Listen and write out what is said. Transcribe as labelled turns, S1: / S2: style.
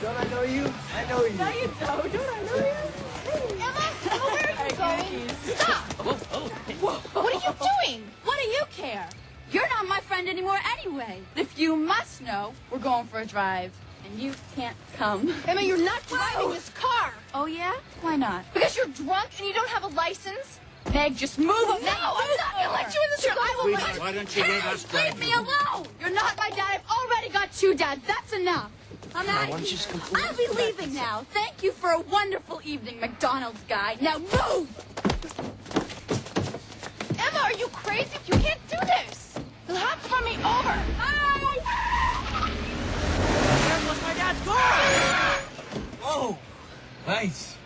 S1: Don't I know you? I know you.
S2: No, you don't. Don't I know you?
S3: Emma, where are you going? Stop!
S4: Oh, oh.
S3: oh what are you doing?
S2: What do you care? You're not my friend anymore anyway. If you must know, we're going for a drive. And you can't come.
S3: Emma, you're not driving this car.
S2: Oh, yeah? Why not?
S3: Because you're drunk and you don't have a license?
S2: Meg, just move
S3: No. I'm not gonna let you in this car. I
S4: Sweetheart, why don't you let us drive
S2: Leave me
S4: you?
S2: alone! You're not my dad. I've already got two dads. That's enough. I'm out
S1: why
S2: of
S1: don't
S2: here. I'll be
S1: back
S2: leaving now. Thank you for a wonderful evening, McDonald's guy. Now move!
S3: Emma, are you crazy? You can't do this. You'll have to run me over. Bye!
S4: There goes my dad's car!
S1: Oh, nice.